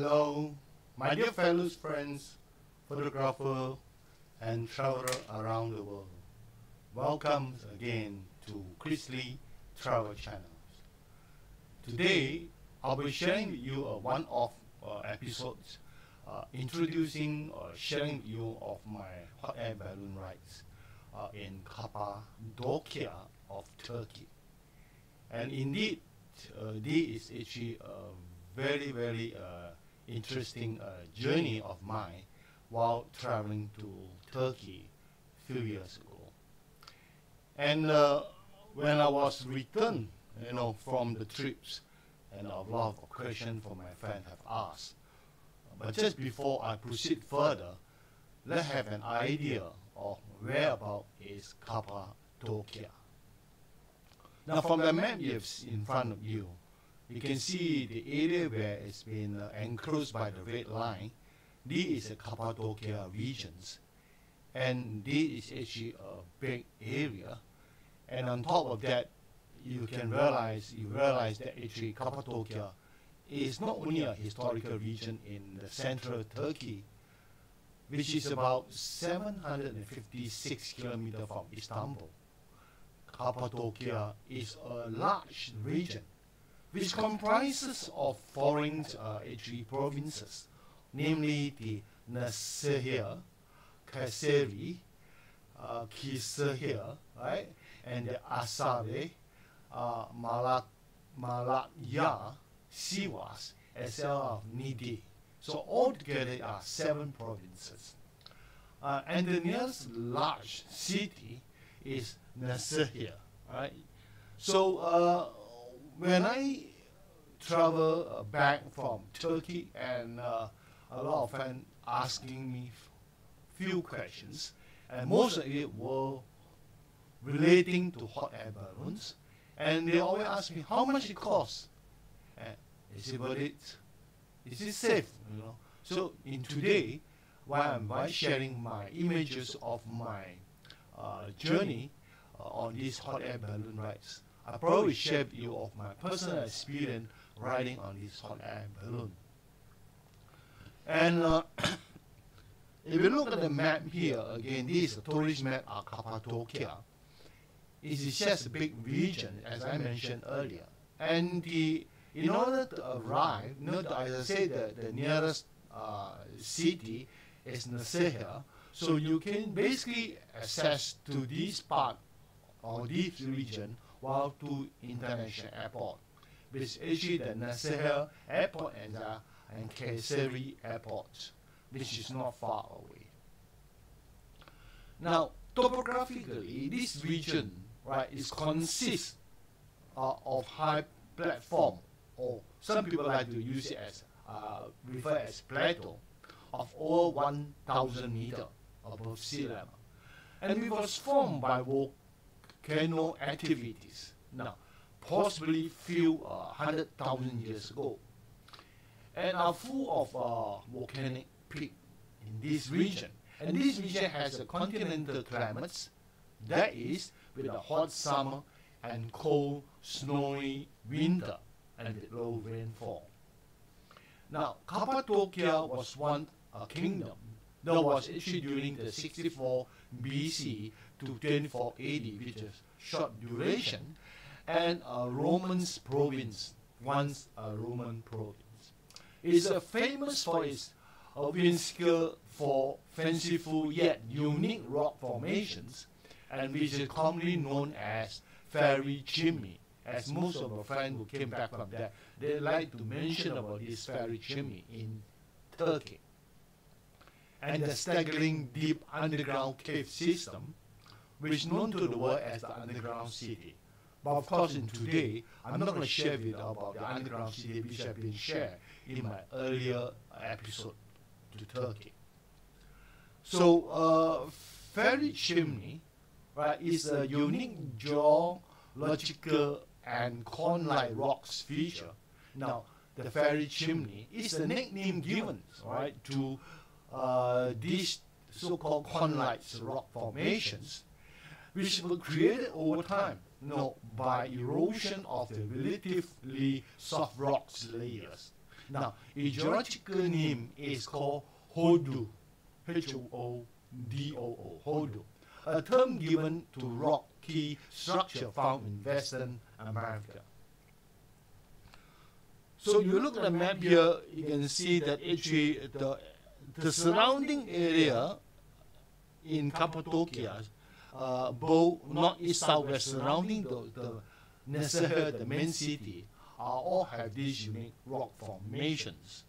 Hello, my dear fellow friends, photographer, and traveler around the world. Welcome again to Chris Lee Travel Channels. Today, I'll be sharing with you a one-off uh, episodes uh, introducing or sharing with you of my hot air balloon rides uh, in Cappadocia of Turkey. And indeed, uh, this is actually a very, very uh, interesting uh, journey of mine while traveling to Turkey a few years ago. And uh, when I was returned, you know, from the trips, and a lot of questions from my friends have asked. But just before I proceed further, let's have an idea of where about is Cappadocia. Now from the map you have in front of you, you can see the area where it's been uh, enclosed by the red line. This is the Cappadocia regions. And this is actually a big area. And on top of that, you can realize, you realize that actually Cappadocia is not only a historical region in the central Turkey, which is about 756 kilometers from Istanbul. Cappadocia is a large region which comprises of foreign uh, provinces, namely the Nevşehir, Kayseri, uh, Kisehir, right, and the Asabe, uh, Malak, Malaya, Sivas, as well as Nidi. So altogether are seven provinces. Uh, and the nearest large city is Nevşehir, right? So uh, when I travel back from Turkey and uh, a lot of friends asking me few questions, and most of it were relating to hot air balloons, and they always ask me how much it costs. And is it? Is it safe? You know. So in today, while I'm sharing my images of my uh, journey uh, on these hot air balloon rides, I probably share you of my personal experience riding on this hot air balloon. And uh, if you look at the map here, again, this is a tourist map of Cappadocia. It is just a big region, as I mentioned earlier. And the, in order to arrive, you know, as I say, the, the nearest uh, city is Nevşehir. So you can basically access to this part or this region to international airport, which is actually the Nevşehir airport and, uh, and Kayseri airport, which is not far away. Now, topographically, this region, right, is consists uh, of high platform, or some people like to use it as, uh, refer as plateau, of over 1,000 meter above sea level. And it was formed by volcano activities. Now, possibly few uh, hundred thousand years ago, and are full of uh, volcanic peak in this region. And this region has a continental climates, that is, with a hot summer and cold, snowy winter, and with low rainfall. Now, Cappadocia was one a kingdom that was issued during the 64 BC to 24 AD, which is short duration, and a Roman province, once a Roman province. It is famous for its obelisk for fanciful yet unique rock formations, and which is commonly known as fairy chimney. As most of our friends who came back from there, they like to mention about this fairy chimney in Turkey. And the staggering deep underground cave system, which is known to the world as the underground city. But of course, in today, I'm not going to share with you about the underground city which have been shared in my earlier episode to Turkey. So, uh, fairy chimney, right, is a unique geological and cone-like rocks feature. Now, the fairy chimney is the nickname given, right, to uh, these so-called cone-like rock formations, which were created over time, know, by erosion of the relatively soft rocks layers. Now, its geological name is called Hoodoo, H-O-O-D-O-O, Hoodoo, a term given to rocky structure found in Western America. So you look at the map here, you can see that actually the, the surrounding area in Cappadocia, uh, both north, east, southwest, surrounding the, the Neseher, the main city, are all have these unique rock formations.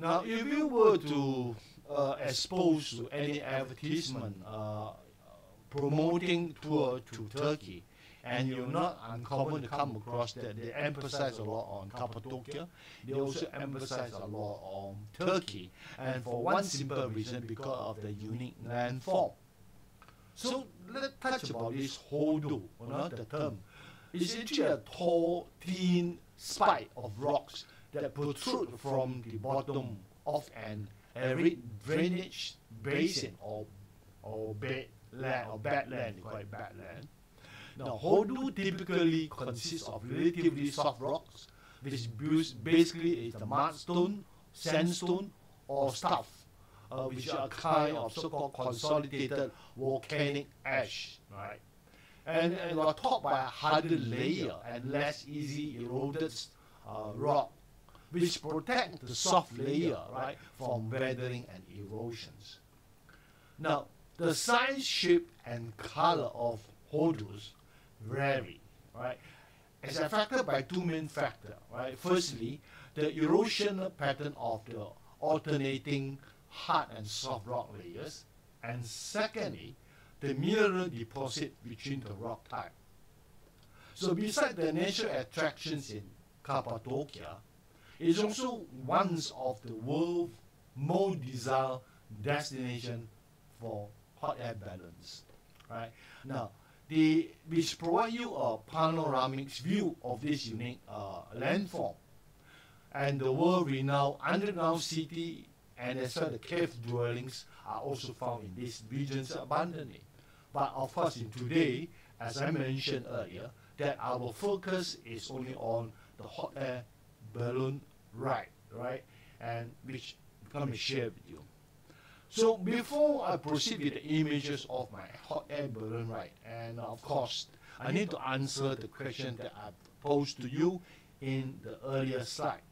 Now, if you were to uh, expose to any advertisement uh, promoting tour to Turkey, and you're not uncommon to come across that they emphasize a lot on Cappadocia. They also emphasize a lot on Turkey, and for one simple reason, because of the unique landform. So let's touch about this hoodoo, you know, the term. It's actually a tall, thin spike of rocks that protrude from the bottom of an arid drainage basin or or bed land or badland, it badland. Now, hoodoo typically consists of relatively soft rocks, which is basically is the mudstone, sandstone, or stuff, uh, which are kind of so-called consolidated volcanic ash, right? And, and are topped by a harder layer and less easy eroded uh, rock, which protect the soft layer, right, from weathering and erosions. Now, the size, shape, and color of hoodoos vary, right? It's affected by two main factors, right? Firstly, the erosional pattern of the alternating hard and soft rock layers, and secondly, the mineral deposit between the rock type. So besides the natural attractions in Cappadocia, it's also one of the world's most desired destination for hot air balloons. Right now, the which provide you a panoramic view of this unique uh, landform, and the world-renowned underground city and as well the cave dwellings are also found in these regions abundantly. But of course, in today, as I mentioned earlier, that our focus is only on the hot air balloon ride, right? And which I'm going to share with you. So before I proceed with the images of my hot air balloon ride, and of course, I need to answer the question that I posed to you in the earlier slide,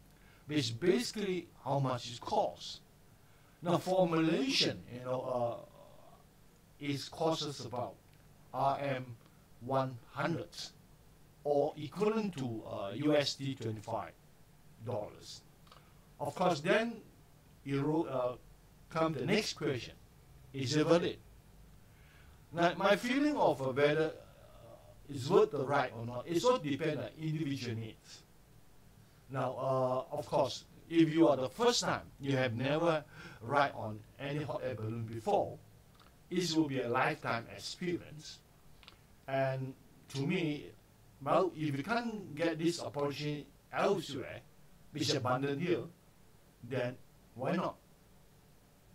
which basically how much it costs. Now, formulation, you know, uh, is costs about RM 100 or equivalent to uh, USD 25 dollars. Of course, then Euro, uh, come the next question. Is it valid? Now, my feeling of whether uh, is worth the ride or not, it all depends on individual needs. Now, uh, of course, if you are the first time, you have never ride on any hot air balloon before, it will be a lifetime experience. And to me, well, if you can't get this opportunity elsewhere, which is abundant here, then why not?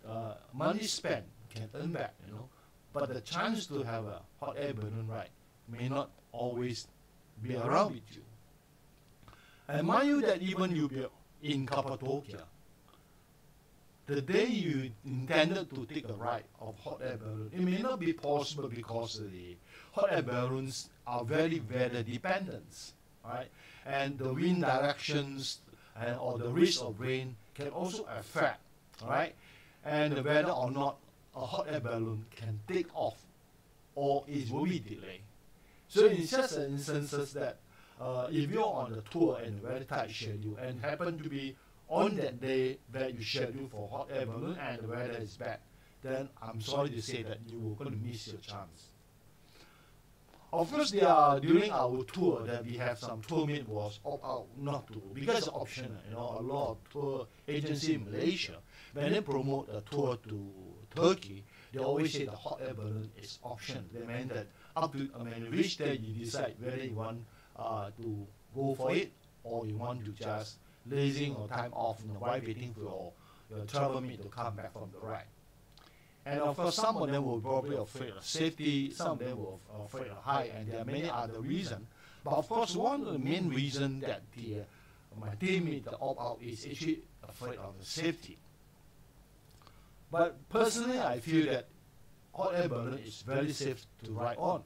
Uh, money spent can earn back, you know. But the chance to have a hot air balloon ride may not always be around with you. And mind you that even you be in Cappadocia, the day you intended to take a ride of hot air balloon, it may not be possible because the hot air balloons are very weather dependent, right? And the wind directions and or the risk of rain can also affect, right? And whether or not a hot air balloon can take off or it will be delayed. So in such instances that uh, if you're on the tour and very tight schedule and happen to be on that day that you schedule for hot air balloon and the weather is bad, then I'm sorry to say that you will going to miss your chance. Of course, there are during our tour that we have some tour mate was opt out not to because it's optional. You know, a lot of tour agency in Malaysia when they promote a tour to Turkey, they always say the hot air balloon is option. They mean that up to I mean, you reach there, you decide whether you want uh, to go for it or you want to just lazing or time off you know, waiting for your, your travel mate to come back from the ride. And of course, some of them will probably afraid of safety, some of them will afraid of height, and there are many other reasons. But of course, one of the main reason that the uh, my teammate the opt out is actually afraid of the safety. But personally, I feel that hot air balloon is very safe to ride on,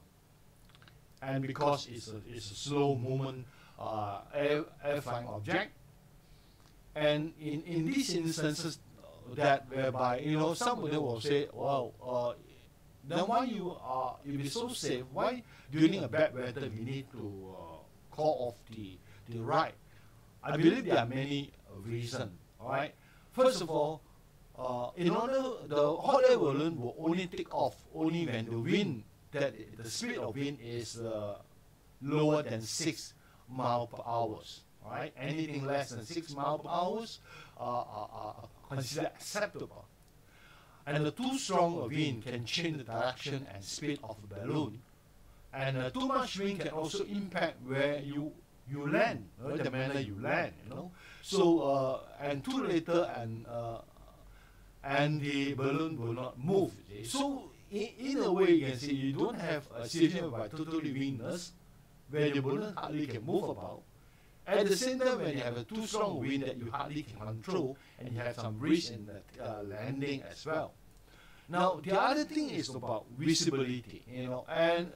and because it's a, it's a slow movement uh, air, air flying object, and in in these instances uh, that whereby you know somebody will say, well, uh, then why you are you be so safe? Why during a bad weather we need to uh, call off the the ride? I believe there are many reasons. All right. First of all, uh, in order the hot air balloon will only take off only when the wind that the speed of wind is uh, lower than six mile per hours. Right? Anything less than six mile per hours uh, are, are considered acceptable. And the too strong a wind can change the direction and speed of the balloon. And uh, too much wind can also impact where you you land, right? the manner you land, you know. So uh, and too later and uh, and the balloon will not move. So in, in a way, you can say you don't have a situation by totally windless, where the balloon hardly can move about. At the same time, when you have a too strong wind that you hardly can control, and you have some risk in the uh, landing as well. Now, the other thing is about visibility, you know, and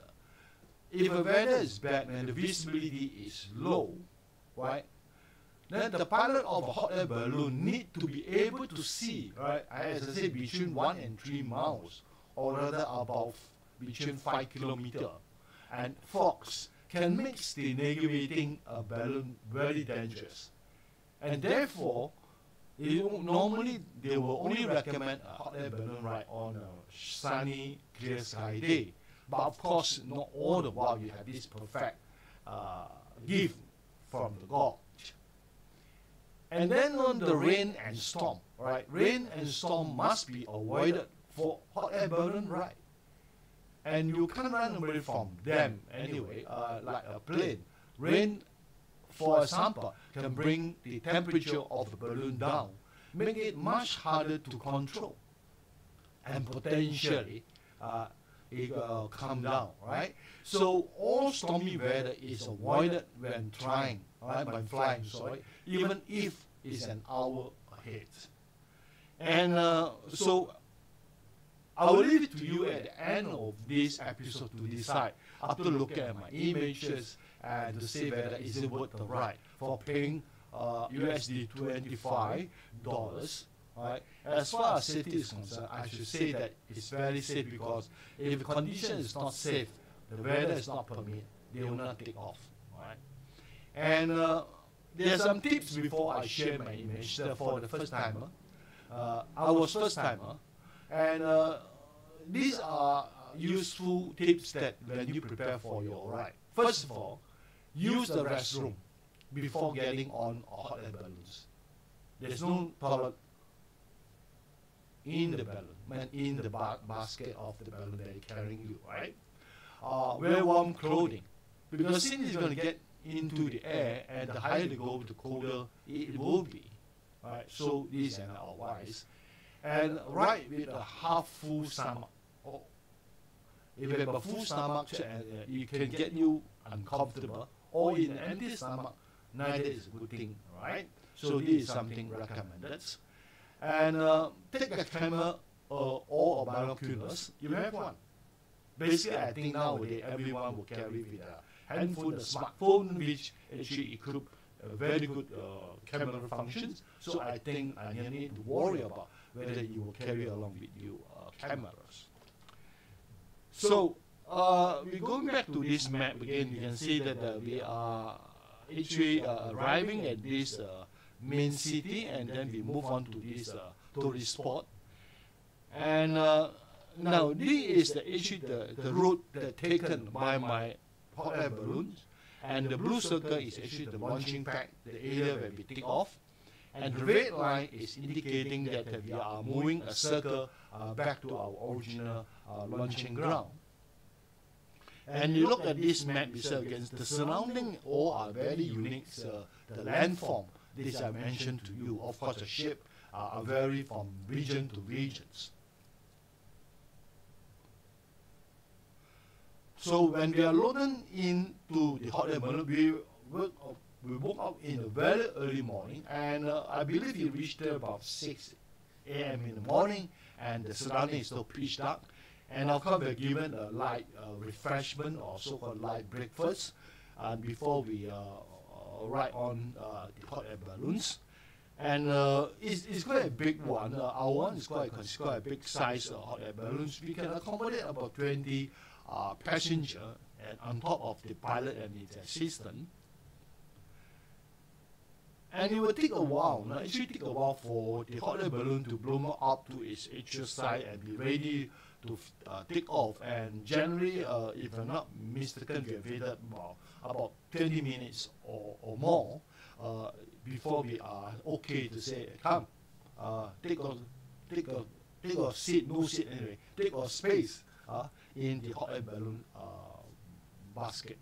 if the weather is bad and the visibility is low, right, then the pilot of a hot air balloon need to be able to see, right, as I say, between 1 and 3 miles, or rather about between 5 kilometer. And fogs can make the navigating a balloon very dangerous. And therefore, normally they will only recommend a hot air balloon ride on a sunny, clear sky day. But of course, not all the while you have this perfect uh, gift from the God. And then on the rain and storm, right? Rain and storm must be avoided for hot air balloon ride. And you can't run away from them anyway, uh, like a plane. Rain, for example, can bring the temperature of the balloon down, make it much harder to control. And potentially, uh, it will come down, right? So all stormy weather is avoided when trying, right, by flying, sorry, even if it's an hour ahead. And uh, so I will leave it to you at the end of this episode to decide, after looking at my images and to say whether is it worth the ride for paying uh, USD $25 Right? As far as safety is concerned, I should say that it's very safe because if the condition is not safe, the weather is not permit, they will not take off. Right? And uh, there are some tips before I share my image for the first timer. Uh, I was first timer, and uh, these are useful tips that when you prepare for your ride. First of all, use the restroom before getting on hot air balloons. There's no toilet in the balloon, in the ba basket of the balloon that is carrying you, right? Uh, wear warm clothing, because since it's going to get into the air, and the higher they go, the colder it will be, right? So this is an advice. And right with a half full stomach. Oh, if you have a full stomach, and uh, it can get you uncomfortable, or in an empty stomach, neither is a good thing, right? So this is something recommended and uh, take a camera uh, or a binoculars. You have one. Basically, I think nowadays everyone will carry with a handphone, a smartphone, which actually equip a very good uh, camera functions. So I think I need to worry about whether you will carry along with you uh, cameras. So uh, we're going back to this map again. You can see that uh, we are actually uh, arriving at this uh, main city, and then we move on to this uh, tourist spot. And uh, now this is the, actually the, the route that taken by my hot air balloons. And the blue circle is actually the launching pad, the area where we take off. And the red line is indicating that we are moving a circle uh, back to our original uh, launching ground. And you look at this map, against the surrounding all are very unique. Uh, the landform this I mentioned to you. Of course, the shape uh, vary from region to regions. So when we are loading into the hot air balloon, we work, we woke up in the very early morning, and uh, I believe we reached there about 6 a.m. in the morning, and the surrounding is still pitch dark. And of course, we're given a light uh, refreshment or so-called light breakfast uh, before we uh, ride on uh, the hot air balloons. And uh, it's, it's quite a big one. Uh, our one is quite, quite a big size hot air balloons. We can accommodate about 20 uh, passenger and on top of the pilot and his assistant. And it will take a while. Now, should take a while for the hot air balloon to blow up to its actual side and be ready to uh, take off. And generally, uh, if I'm not mistaken, we have waited about, about 20 minutes or, or more uh, before we are okay to say, come, uh, take a take a take a seat, no seat anyway, take a space uh, in the hot air balloon uh, basket.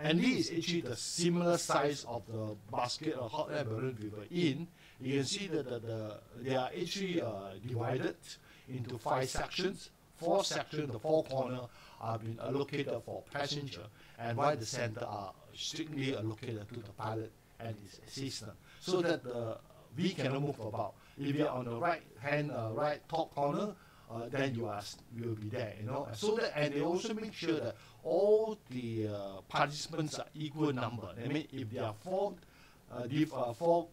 And this is actually the similar size of the basket of hot air balloon we were in. You can see that the, the, they are actually uh, divided into five sections. Four sections, the four corners are being allocated for passenger, and while the center are strictly allocated to the pilot and his assistant, so that the we cannot move about. If you are on the right hand, uh, right top corner, uh, then you are will be there, you know. So that and they also make sure that all the uh, participants are equal number. I mean, if there are four, uh, if uh, four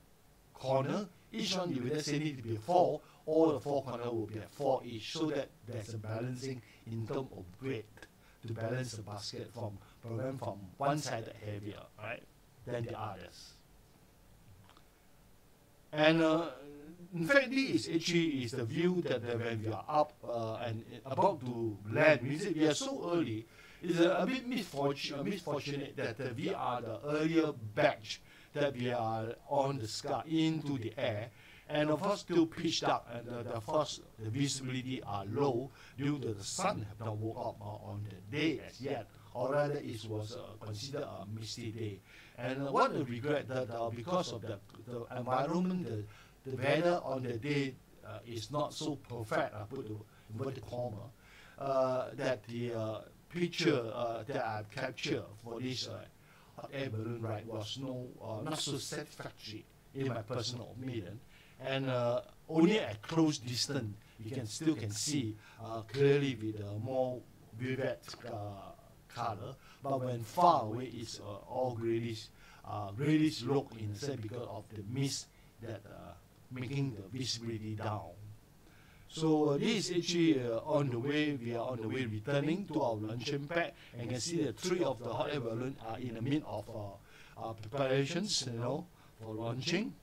corner, each one if let's say need to be four, all the four corner will be at four each, so that there's a balancing in terms of weight to balance the basket from program from one side heavier, right, than the others. And uh, in fact, this is actually is the view that uh, when we are up uh, and about to land, we, say we are so early. It's a, a bit misfortunate, misfortunate that uh, we are the earlier batch that we are on the sky into the air, and of course still pitch dark, and uh, the first the visibility are low due to the sun have not woke up uh, on the day as yet, or rather it was uh, considered a misty day. And uh, what I regret that uh, because of the, the environment, the, the weather on the day uh, is not so perfect, I put the inverted comma, uh, that the uh, picture uh, that I've captured for this uh, hot air balloon ride was no, uh, not so satisfactory in my personal opinion. And uh, only at close distance, you can still can see uh, clearly with a more vivid uh, color. But when far away, it's uh, all grayish, uh, grayish look in a sense because of the mist that uh, making the visibility down. So uh, this is actually uh, on the way, we are on the way returning to our luncheon pack and you can see the three of the hot air balloon are in the mid of uh, preparations, you know, for launching.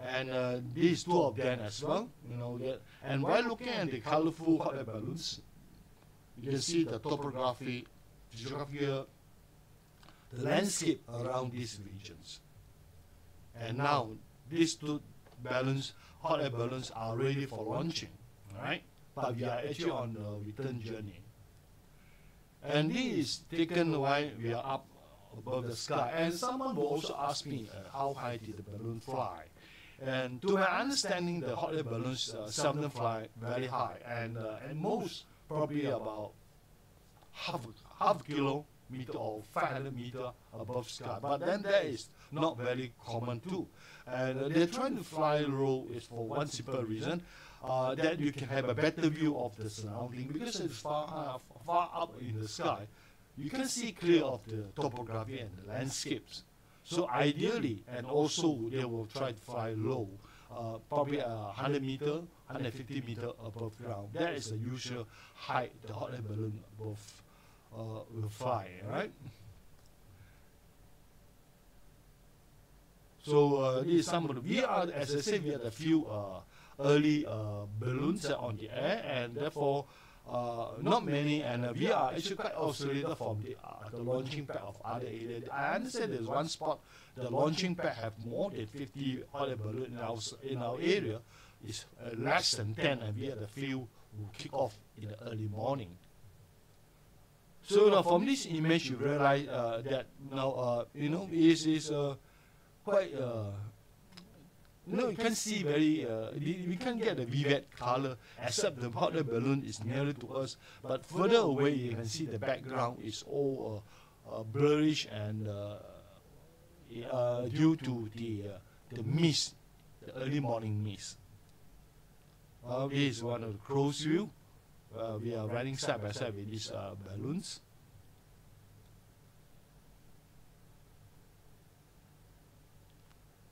And uh, these two of them as well, you know, that, and while looking at the colorful hot air balloons, you can see the topography, geography, uh, the landscape around these regions. And now these two balloons, hot air balloons, are ready for launching. Right, but we are actually on the return journey. And this is taken while we are up above the sky. And someone will also ask me, uh, how high did the balloon fly? And to my understanding, the hot air balloons uh, seldom fly very high, and uh, at most probably about half half kilometer or 500 meter above sky. But then that is not very common too. And uh, they're trying to fly low is for one simple reason. Uh, that you can have a better view of the surrounding because it's far up, far up in the sky. You can see clear of the topography and the landscapes. So ideally, and also they will try to fly low, uh, probably a 100 meter, 150 meter above ground. That is the usual height the hot air balloon above uh, will fly, right? So uh, this is some of the, we are, as I said, we had a few uh, early uh, balloons on the air, and therefore uh, not many, and uh, we are actually quite isolated from the, uh, the launching pad of other areas. I understand there's one spot, the launching pad have more than 50 hot air balloons in our, in our area, is uh, less than 10, and we had a few who kick off in the early morning. So now from this image, you realize uh, that now, uh, you know, is is uh, quite uh, no, you can't see very. Uh, we can't get the vivid color except the hot air balloon is nearer to us. But further away, you can see the background is all uh, uh, blurrish and uh, uh, due to the uh, the mist, the early morning mist. Uh, this is one of the crow's view. Uh, we are riding side by side with these uh, balloons.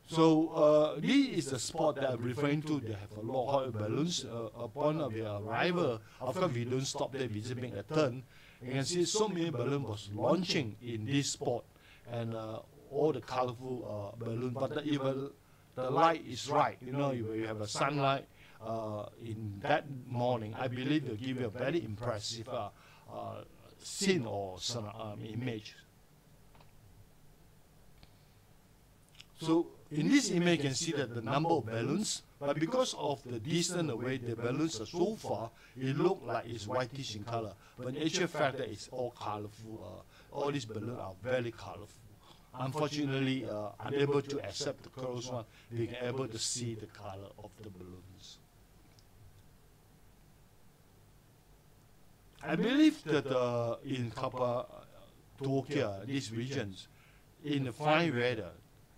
So uh, this is the spot that I'm referring to. They have a lot of balloons. Uh, upon our arrival, course we don't stop there, we just make a turn. You can see so many balloons was launching in this spot, and uh, all the colorful uh, balloons. But the, the light is right, you know, you have a sunlight uh, in that morning, I believe it will give you a very impressive uh, uh, scene or some um, image. So in this image, you can see that the number of balloons, but because of the distance away, the balloons are so far, it looks like it's whitish in color. But in actual fact, that it's all colorful. Uh, all these balloons are very colorful. Unfortunately, uh, unable to accept the close one, being able to see the color of the balloons. I believe that uh, in Tokyo, these regions, in the fine weather,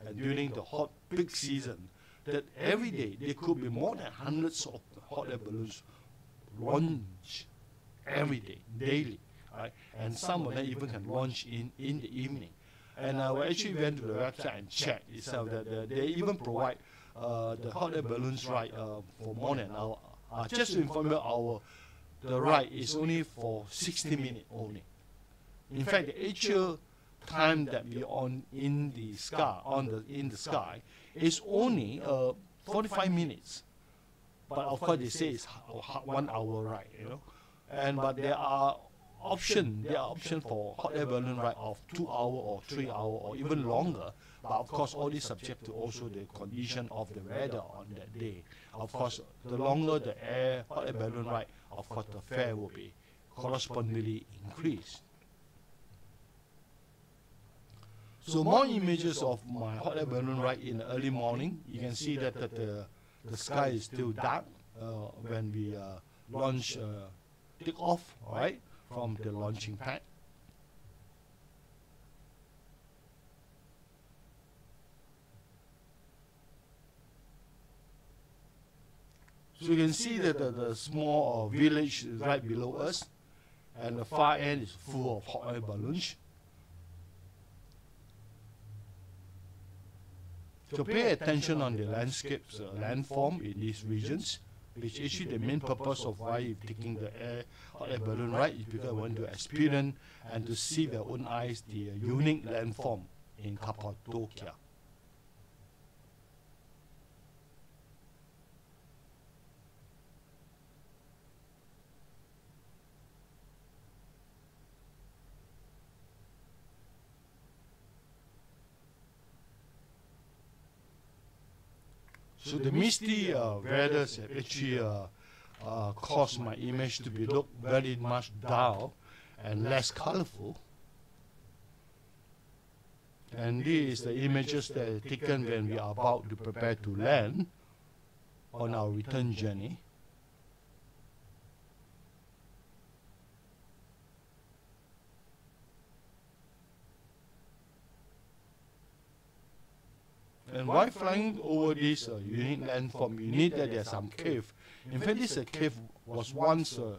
and during the hot peak season, that every day there could be more than hundreds of hot air balloons launch every day, daily, right? And some of them even can launch in, in the evening. And I actually went to the website and checked itself that uh, they even provide uh, the hot air balloons ride uh, for more than an hour. Uh, just to inform you, our the ride is only for 60 minutes only. In fact, the actual time that we on in the sky on the in the sky is only uh, 45 minutes. But of course, they say it's one hour ride, you know. And but there are option there are option for hot air balloon ride of two hour or three hour or even longer. But of course, all this subject to also the condition of the weather on that day. Of course, the longer the air hot air balloon ride, of course, the fare will be correspondingly increased. So more images of my hot air balloon ride in the early morning. You can see that, that the, the sky is still dark uh, when we uh, launch, uh, take off, right, from the launching pad. So you can see that the, the small uh, village right below us, and the far end is full of hot air balloons. To pay attention on the landscapes, uh, landform in these regions, which actually the main purpose of why you're taking the air hot air balloon ride is because I want to experience and to see with their own eyes the uh, unique landform in Cappadocia. So the misty uh, weather actually uh, uh, caused my image to be look very much dull and less colorful. And these the images that are taken when we are about to prepare to land on our return journey. And while flying over this uh, unique landform, you need that there's some cave. In fact, this uh, cave was once a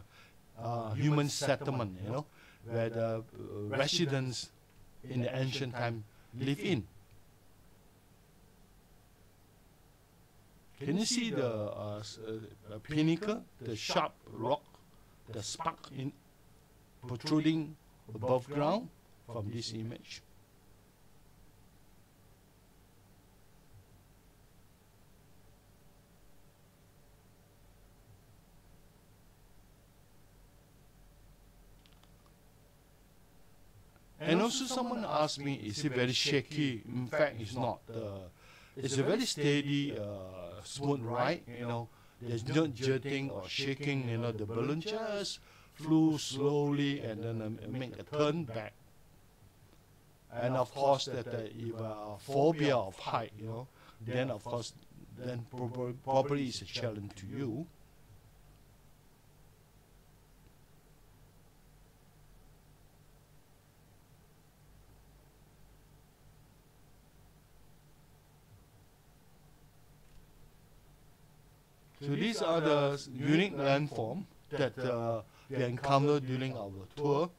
uh, human settlement, you know, where the uh, residents in the ancient time live in. Can you see the uh, uh, pinnacle, the sharp rock, the spark in protruding above ground from this image? And also someone asked me, is it very shaky? In fact, it's not. Uh, it's a very steady, uh, smooth ride, you know. There's no jerking or shaking, you know. The balloon just flew slowly and then uh, make a turn back. And of course, that uh, if uh, phobia of height, you know, then of course then prob- probably it's a challenge to you. So these are the unique landform that uh, we encountered during our tour.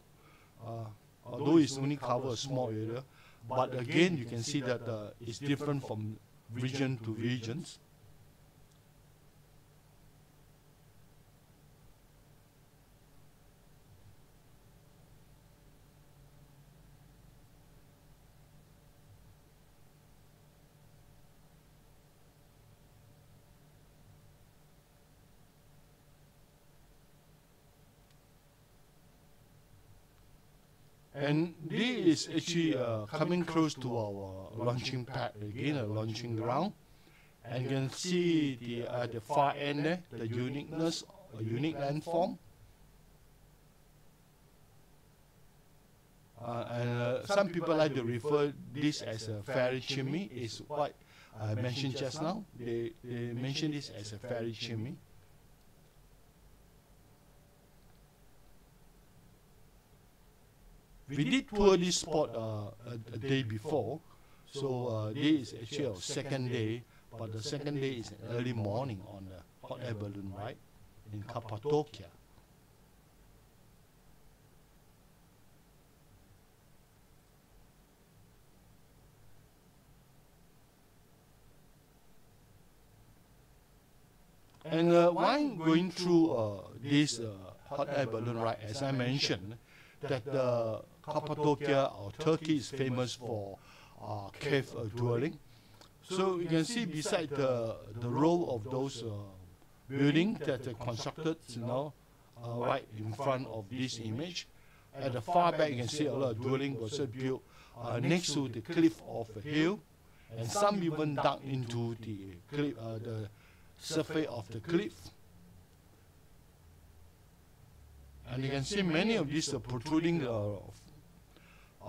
Uh, although it's only cover a small area, but again you can see that uh, it's different from region to regions. And this is actually uh, coming close to our launching pad again, a launching ground. And you can see the at the far end there, the uniqueness, a unique landform. Uh, and uh, some people like to refer this as a fairy chimney. Is what I mentioned just now. They, they mention this as a fairy we did tour this spot uh, a, a day before, so uh, this is actually our second day, but the second day is early morning on the hot air balloon ride in Cappadocia. And uh, while going through uh, this uh, hot air balloon ride, as I mentioned, that the Cappadocia or Turkey is famous for uh, cave dwelling. So you can see beside the, the row of those uh, buildings that are constructed, you know, uh, right in front of this image. At the far back, you can see a lot of dwelling was built uh, next to the cliff of a hill, and some even dug into the cliff, the surface of the cliff. And you can see many of these uh, protruding uh,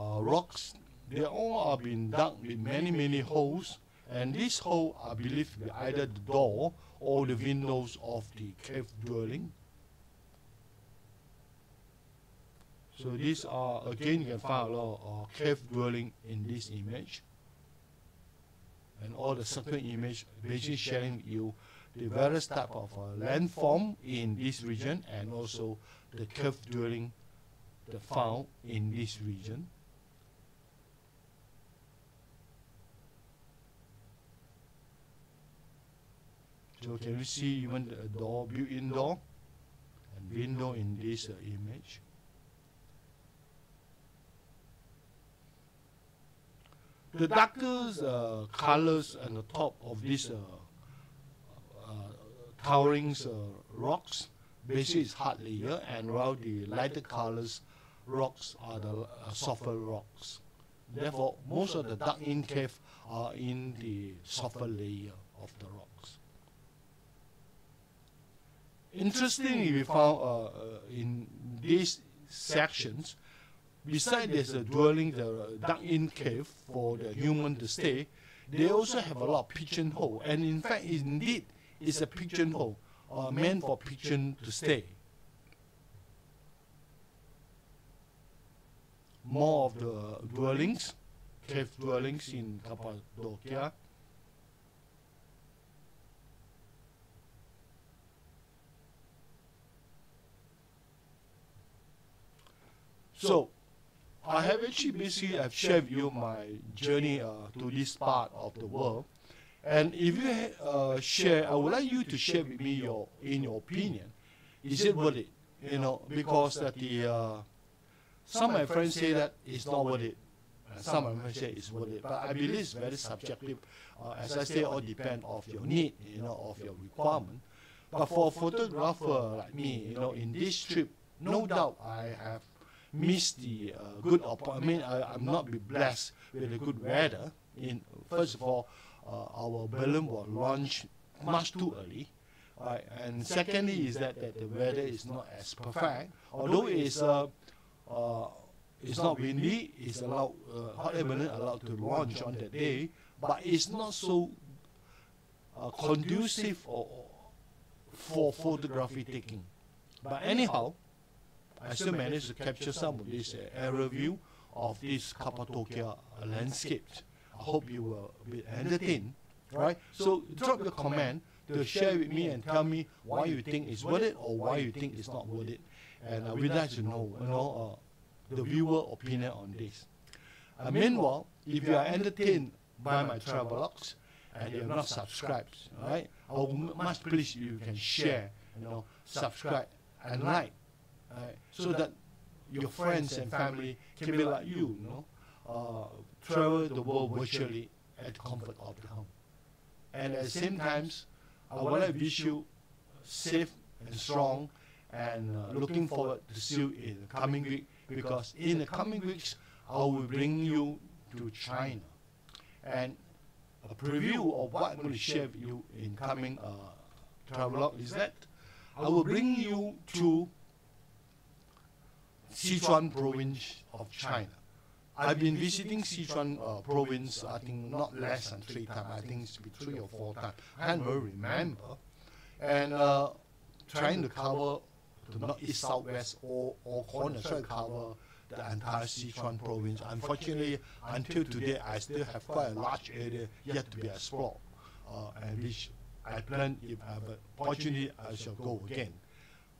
uh, rocks. They all are being dug with many, many holes. And these holes are believed to be either the door or the windows of the cave dwelling. So these are, again, you can find a lot of uh, cave dwelling in this image. And all the subsequent image basically sharing you the various type of uh, landform in this region and also the cave dwelling the found in this region. So can you see even the door, built-in door and window in this uh, image? The darkest uh, colors on the top of these uh, uh, towering uh, rocks basically is hard layer, and while the lighter colors rocks are the uh, softer rocks. Therefore, most of the dark in cave are in the softer layer of the rocks. Interestingly, we found uh, uh, in these sections, besides there's a dwelling, the dug-in cave for the human to stay, they also have a lot of pigeon pigeonhole. And in fact, indeed, it's a pigeonhole uh, meant for pigeon to stay. More of the dwellings, cave dwellings in Cappadocia. So, I have actually basically I've shared with you my journey uh, to this part of the world. And if you uh, share, I would like you to share with me your, in your opinion, is it worth it? You know, because that the uh, some of my friends say that it's not worth it. Some of my friends say it's worth it, but I believe it's very subjective. Uh, as I say, all depend of your need, you know, of your requirement. But for a photographer like me, you know, in this trip, no doubt I have missed the uh, good opportunity. I mean, I, I'm not be blessed with the good weather. In first of all, uh, our balloon was launched much too early. Right? And secondly is that, that the weather is not as perfect. Although it is uh, uh, it's not windy, it's allowed uh, hot air balloon allowed to launch on that day, but it's not so uh, conducive or, for photography taking. But anyhow, I still managed to capture some of this uh, aerial view of this Cappadocia landscape. I hope you will be entertained, right? So drop your comment to share with me and tell me why you think it's worth it or why you think it's not worth it. And uh, we'd like to know, you know, uh, the viewer opinion on this. Uh, meanwhile, if you are entertained by my travelogues and you're not subscribed, right, I would much please you can share, you know, subscribe and like, right, so that your friends and family can be like you, you know, uh, travel the world virtually at the comfort of the home. And at the same time, I want to wish you safe and strong and uh, looking forward to see you in the coming week. Because in the coming weeks I will bring you to China. And a preview of what I'm going to share with you in coming uh, travelogue is that I will bring you to Sichuan province of China. I've been visiting Sichuan uh, province, I think not less than three times. I think it's been three or four times. I can't remember. And uh, trying to cover the north, east, south, west, all, all corners, try to cover the entire Sichuan province. Unfortunately, until today, I still have quite a large area yet to be explored, uh, and which I plan if I have an opportunity, I shall go again.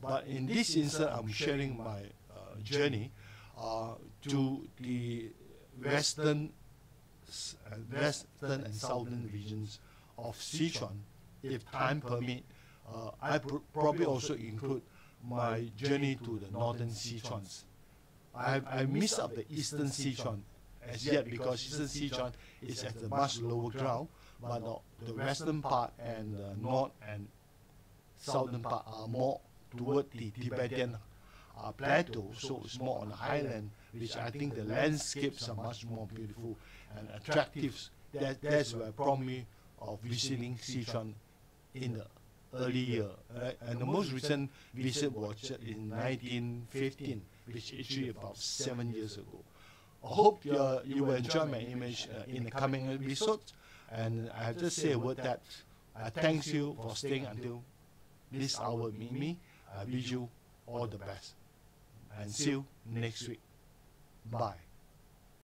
But in this instance, I'm sharing my uh, journey uh, to the western, uh, western and southern regions of Sichuan, if time permit. Uh, I pr probably also include my journey to the northern Sichuans. I, I missed out the eastern Sichuan as yet because eastern Sichuan is at the much lower ground, but the, the western part and the north and southern part are more toward the Tibetan uh, plateau, so it's more on the highland, which I think the landscapes are much more beautiful and attractive. That, that's where I me of visiting Sichuan in the early year. Right? And the most recent visit was in 1915, which is actually about seven years ago. I hope uh, you will enjoy my image uh, in the coming episodes. And I have just say a word that I thank you for staying until this hour with me. I wish you all the best. And see you next week. Bye.